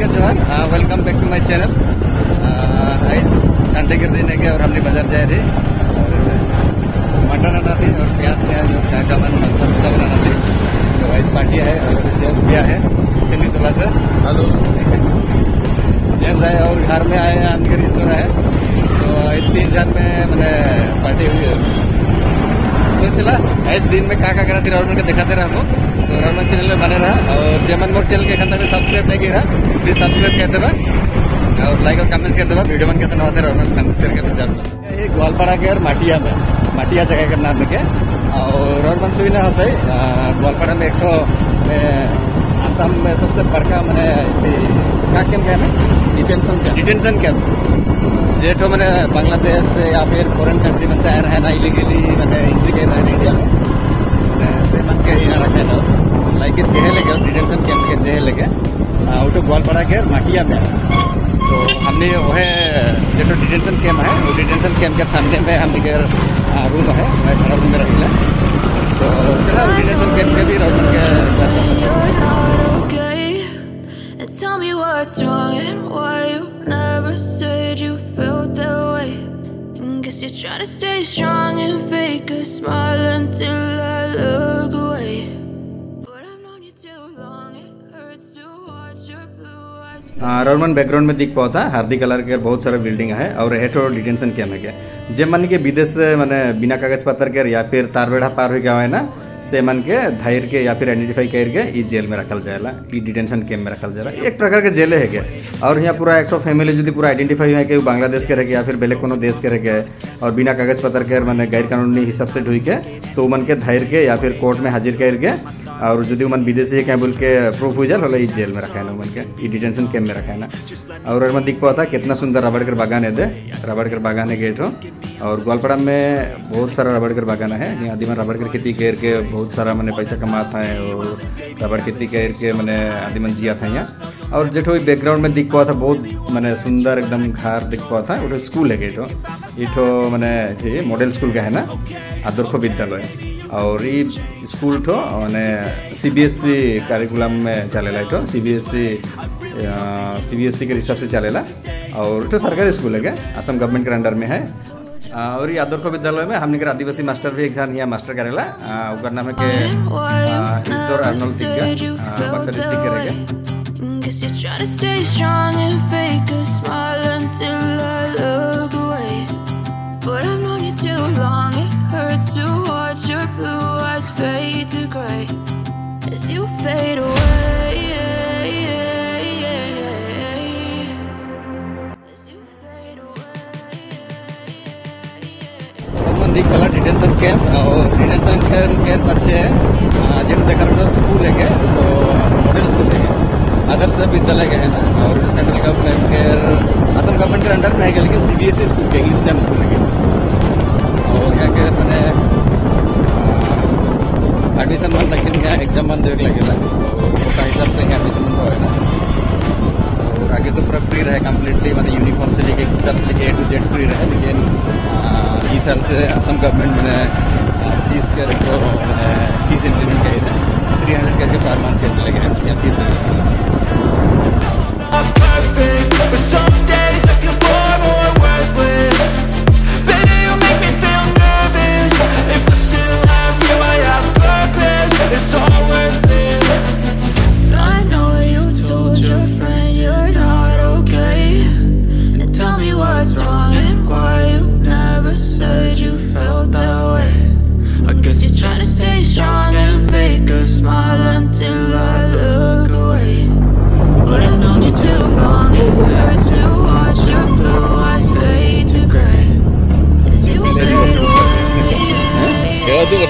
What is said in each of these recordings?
के जवान welcome back to my channel आज संडे के दिन है कि और हमने बाज़ार जाए थे। और मटन आना थी और प्याज से और क्या क्या मन मसाला मसाला बनाना थी। तो आज पार्टी है और जेम्स भी है सिल्ली तोला से। हेलो। जेम्स आए और घर में आए आनके रिश्तेदार है। तो इस तीन जन में मैंने पार्टी हुई है। तो चला। इस दिन में क्या क्या करा थी, राहुल के दिखाते रहा हम तो राहुल चैनल में बने रहा। और जेमन मोर चैनल के खंडा में सब्सक्राइब नहीं किया प्लीज़ सब्सक्राइब कर देवा और लाइक और कमेंट्स कर देवा वीडियो बन कैसे नवाते राहुल कमेंट्स करके तो जान ये ग्वालपाड़ा के और माटिया में। माटिया जगह का नाम के। और सुई ना होता। है ग्वालपाड़ा में एक तो आसाम में सबसे बड़का मैंने क्या कैंप है डिटेंशन कैंप डिटेंशन कैंप जेठो मैंने बांग्लादेश से या फिर फॉरेन कंट्री में से रहे ना इलीगली मैंने एंट्री कर रहे इंडिया में मैंने से मन के यहाँ रखे ना लाइक जेहे लेके डिटेंशन कैंप के जेहे लेके उठो ग्वालपाड़ा में तो हमने वह जो तो डिटेंशन कैंप है वो डिटेंशन कैंप के सामने में हमने के रूम है मैं घर रूम में रही तो चला डिटेंशन कैंप के भी you're trying to stay strong and fake a smile until I look Roman background में दिख पाता है हार्दिक कलर के बहुत सारा बिल्डिंग है और हेठो डिटेंशन कैम्प है के जे मन के विदेश से मैंने बिना कागज़ पत्र के या फिर तार बेढ़ा पार हो गया है ना, से मन के धैर्य के या फिर आइडेंटिफाई करके ई जेल में रखल जाएला ई डिटेंशन कैम्प में रखल जाएला एक प्रकार के जेल है के और यहाँ पूरा एक फैमिली यदि पूरा आइडेंटिफाई है कि बांग्लादेश के रह या फिर बेले कोनो देश के रह के और बिना कागज़ पत्र के मैंने गैर कानूनी हिसाब से ढुई के तो मन के धैर्य के या फिर कोर्ट में हाजिर करके और यदि मन विदेशी क्या बोल के प्रूफ हो जाए जेल में रखा है मन के डिटेंशन कैम्प में रखा है ना। और अगर दिख पाता कितना सुंदर रबड़ रबड़कर बागान है दे रबड़ रबड़कर बागान है गेट हो। और ग्वालपाड़ा में बहुत सारा रबड़कर बागान है, यहाँ आदि रबड़ रबड़कर खेती कर के बहुत सारा मैंने पैसा कमाता है और रबड़ खेती कर के मैंने आदि मन जिया था यहाँ। और जेठो बैकग्राउंड में दिख पा था बहुत मैंने सुंदर एकदम घर दिख पाता था वो स्कूल है। गेठो इठो मैंने मॉडल स्कूल का है ना, आदर्श विद्यालय। और ई स्कूल ठो मैंने सीबीएसई करिकुलम में चलेला इठो सीबीएसई सीबीएसई के हिसाब से चलेला। और इठो सरकारी स्कूल है क्या? असम गवर्नमेंट के अंडर में है। और ये आदर्श विद्यालय में हमने के आदिवासी मास्टर भी एग्ज़ाम यहाँ मास्टर करेला। ओकर नाम है के आ, Isidore Arnold Tigga Buxar district के रहेगा you're trying to stay strong and fake a smile until I look away. But I've known you too long, it hurts to watch. Blue कला detention camp और detention camp के अच्छे जिन देखा school है क्या? तो मॉडल स्कूल है आदर्श विद्यालय के है ना? और सेंट्रल गवर्नमेंट के, असम गवर्नमेंट के अंडर में है लेकिन C B S E school के मीडियम स्कूल है और यहाँ के मैंने एडमिशन लेकिन यहाँ एग्ज़ाम बंद देख लगेगा तो उसका हिसाब से यहाँ एडमिशन बंद है ना और आगे तो पूरा फ्री रहे कम्प्लीटली मतलब यूनिफॉर्म से लेके किताब से लेके ए टू जेड फ्री रहे, लेकिन इस साल से असम गवर्नमेंट मैंने फ़ीस के रखो मैंने फ़ीस इंक्रीमेंट करी है थ्री हंड्रेड करके पर मंथ के लगे हैं। फ़ीस लगे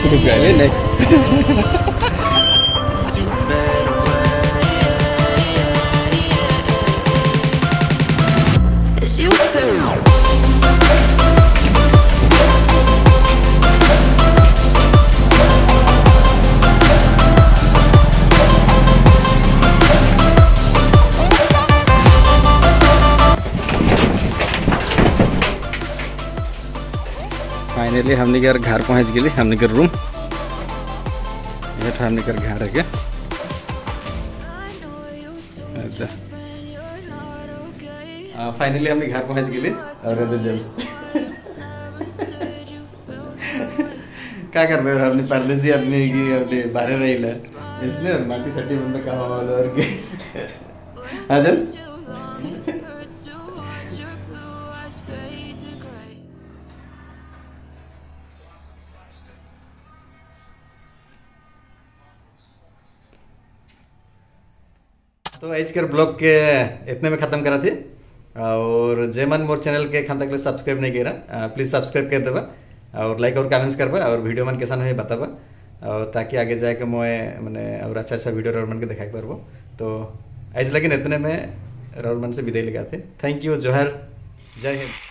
क्या तो वर्ष रुक गए फाइनली हमने के घर पहुँच गए हमने के रूम। हमने के घर है के I know you told अच्छा। your फाइनली हमने घर पहुँच गए और ये जेम्स क्या कर रहे हमने परदेसी आदमी की अपने बाहर रही इसने माटी सटी में वाला और हाँ जेम्स तो आज कर ब्लॉग के इतने में ख़त्म करा थे। और जेमन मोर चैनल के खान तक सब्सक्राइब नहीं करा प्लीज़ सब्सक्राइब कर देवा और लाइक और कमेंट्स करवा और वीडियो मन कैसा नहीं बताबा। और ताकि आगे जाके मैं, मैंने और अच्छा अच्छा वीडियो रोड मन के दिखाई पार्ब तो आज लेकिन इतने में रोड मन से विदाई लगाते थैंक यू जोहर। जय हिंद।